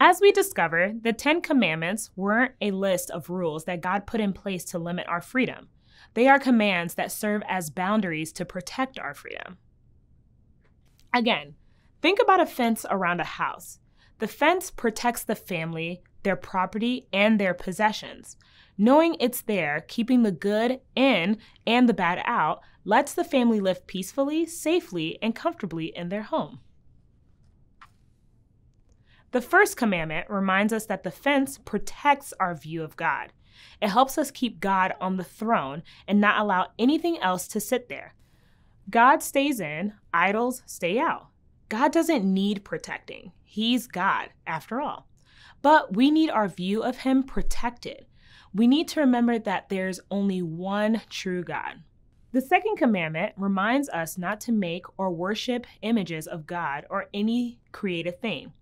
As we discover, the Ten Commandments weren't a list of rules that God put in place to limit our freedom. They are commands that serve as boundaries to protect our freedom. Again, think about a fence around a house. The fence protects the family, their property, and their possessions. Knowing it's there, keeping the good in and the bad out, lets the family live peacefully, safely, and comfortably in their home. The first commandment reminds us that the fence protects our view of God. It helps us keep God on the throne and not allow anything else to sit there. God stays in, idols stay out. God doesn't need protecting. He's God, after all. But we need our view of Him protected. We need to remember that there's only one true God. The second commandment reminds us not to make or worship images of God or any created thing.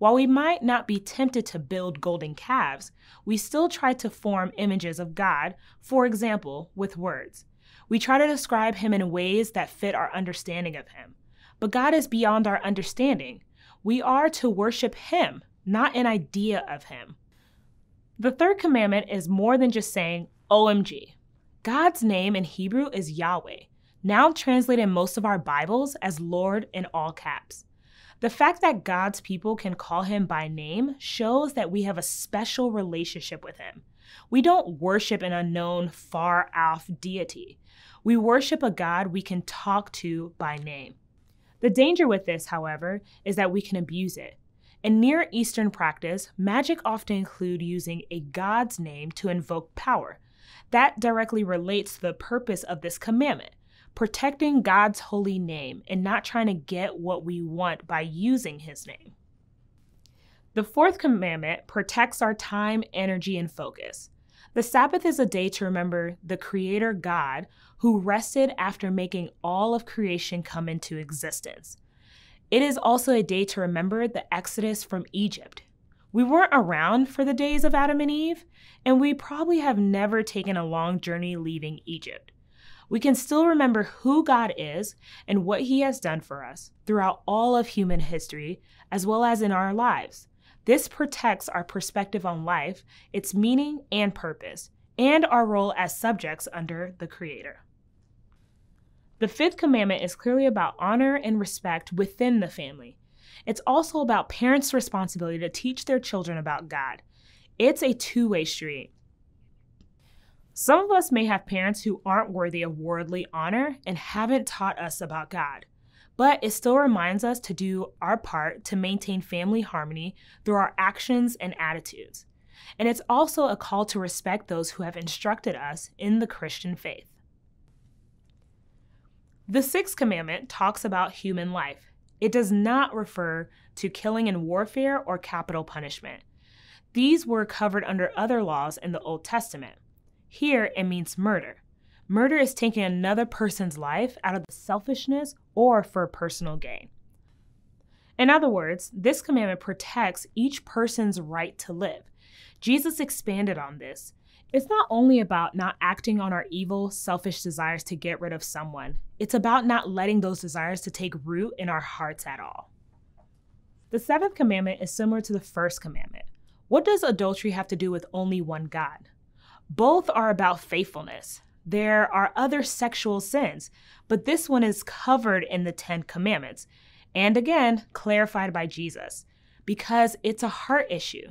While we might not be tempted to build golden calves, we still try to form images of God, for example, with words. We try to describe Him in ways that fit our understanding of Him. But God is beyond our understanding. We are to worship Him, not an idea of Him. The third commandment is more than just saying, OMG. God's name in Hebrew is Yahweh, now translated in most of our Bibles as Lord in all caps. The fact that God's people can call him by name shows that we have a special relationship with him. We don't worship an unknown, far off deity. We worship a God we can talk to by name. The danger with this, however, is that we can abuse it. In Near Eastern practice, magic often include using a god's name to invoke power. That directly relates to the purpose of this commandment protecting God's holy name and not trying to get what we want by using his name. The fourth commandment protects our time, energy, and focus. The Sabbath is a day to remember the Creator God who rested after making all of creation come into existence. It is also a day to remember the exodus from Egypt. We weren't around for the days of Adam and Eve, and we probably have never taken a long journey leaving Egypt we can still remember who God is and what He has done for us throughout all of human history, as well as in our lives. This protects our perspective on life, its meaning and purpose, and our role as subjects under the Creator. The fifth commandment is clearly about honor and respect within the family. It's also about parents' responsibility to teach their children about God. It's a two way street. Some of us may have parents who aren't worthy of worldly honor and haven't taught us about God, but it still reminds us to do our part to maintain family harmony through our actions and attitudes. And it's also a call to respect those who have instructed us in the Christian faith. The sixth commandment talks about human life. It does not refer to killing in warfare or capital punishment. These were covered under other laws in the Old Testament. Here, it means murder. Murder is taking another person's life out of selfishness or for personal gain. In other words, this commandment protects each person's right to live. Jesus expanded on this. It's not only about not acting on our evil, selfish desires to get rid of someone. It's about not letting those desires to take root in our hearts at all. The seventh commandment is similar to the first commandment. What does adultery have to do with only one God? Both are about faithfulness. There are other sexual sins, but this one is covered in the Ten Commandments, and again, clarified by Jesus, because it's a heart issue.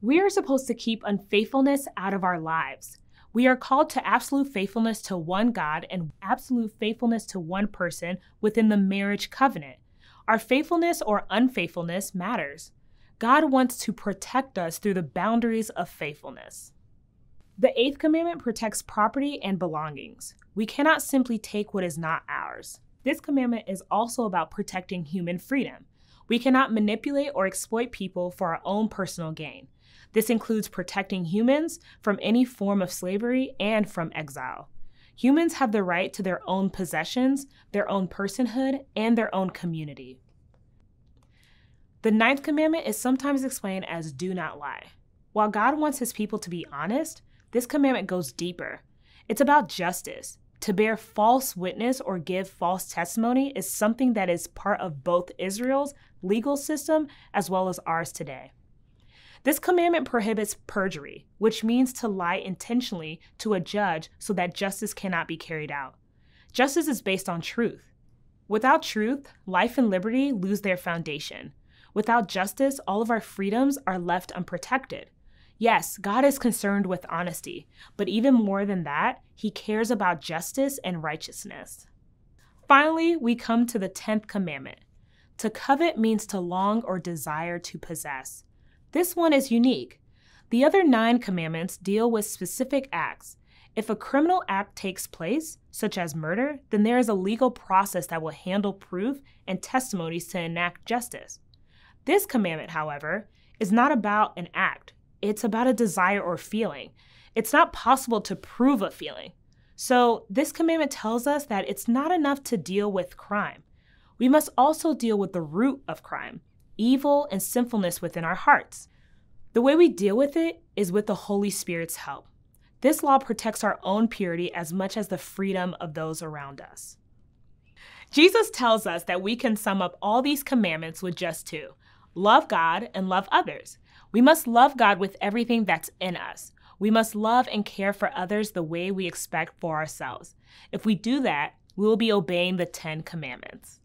We are supposed to keep unfaithfulness out of our lives. We are called to absolute faithfulness to one God and absolute faithfulness to one person within the marriage covenant. Our faithfulness or unfaithfulness matters. God wants to protect us through the boundaries of faithfulness. The eighth commandment protects property and belongings. We cannot simply take what is not ours. This commandment is also about protecting human freedom. We cannot manipulate or exploit people for our own personal gain. This includes protecting humans from any form of slavery and from exile. Humans have the right to their own possessions, their own personhood, and their own community. The ninth commandment is sometimes explained as do not lie. While God wants his people to be honest, this commandment goes deeper. It's about justice. To bear false witness or give false testimony is something that is part of both Israel's legal system as well as ours today. This commandment prohibits perjury, which means to lie intentionally to a judge so that justice cannot be carried out. Justice is based on truth. Without truth, life and liberty lose their foundation. Without justice, all of our freedoms are left unprotected. Yes, God is concerned with honesty, but even more than that, He cares about justice and righteousness. Finally, we come to the 10th commandment. To covet means to long or desire to possess. This one is unique. The other nine commandments deal with specific acts. If a criminal act takes place, such as murder, then there is a legal process that will handle proof and testimonies to enact justice. This commandment, however, is not about an act, it's about a desire or feeling. It's not possible to prove a feeling. So, this commandment tells us that it's not enough to deal with crime. We must also deal with the root of crime, evil and sinfulness within our hearts. The way we deal with it is with the Holy Spirit's help. This law protects our own purity as much as the freedom of those around us. Jesus tells us that we can sum up all these commandments with just two love God and love others. We must love God with everything that's in us. We must love and care for others the way we expect for ourselves. If we do that, we will be obeying the Ten Commandments.